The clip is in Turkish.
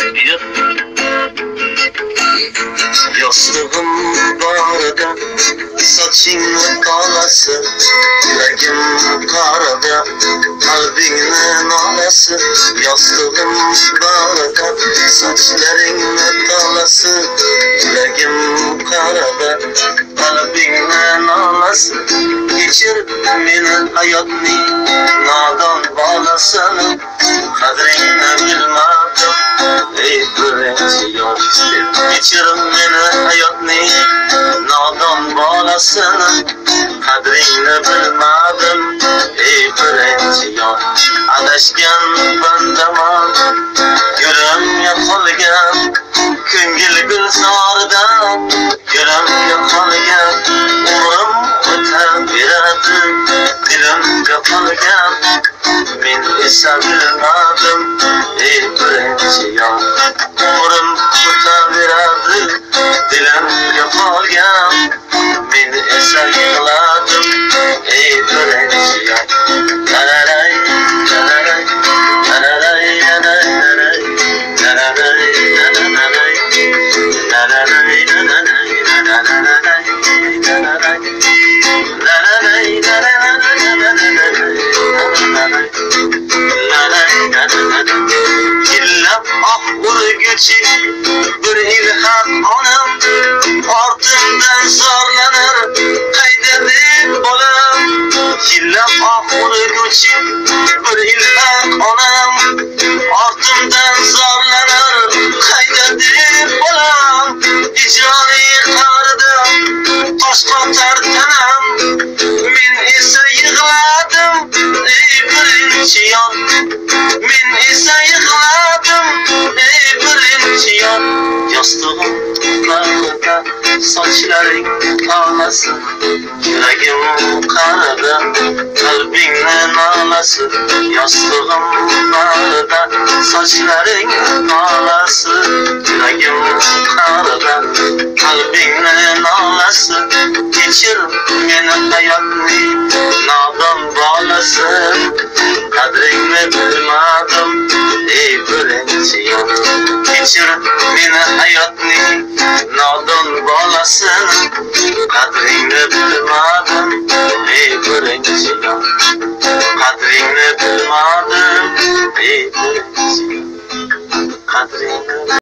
bir Yastığım barda Saçın kalası Yüreğim karada Kalbinin alası Yastığım barda Saçların kalası Yüreğim karada Kalbinin alası Geçir beni hayatını Nadan bağlasana Kadrini ko'rinchi qadringni bilmadim. Ey birinchi yor adashgan bandaman gulim yo'qolgan ko'ngil gulzoridan gulim yo'qolgan umrim o'taveradi dilim yo'qolgan Bilmadim Ey birinchi yon Umrim o'taveradi Dilimga qolgan Men esa yig'ladim Ey birinchi yon Lalaray, lalaray, lalaray, lalaray, lalaray, lalaray, lalaray, urguchi bir ilham onam ortimdan zorlanir qayda deb bolam yillab oq urguchi bir ilham onam ortimdan zorlanir qayda deb bolam ijroniy qarida tosh qotar tanam. Men esa yig'ladim ey birinchi yon Dostluklarında saçların ağlasın Yüreğim karada, kalbimin ağlasın Yastığımda saçların ağlasın Yüreğim karada, kalbimin ağlasın Geçir beni hayatını, nadan bağlasın. Meni hayotning nodon bolasi. Qadringni bilmadim ey birinchi qadringni bilmadim ey birinchi qadringni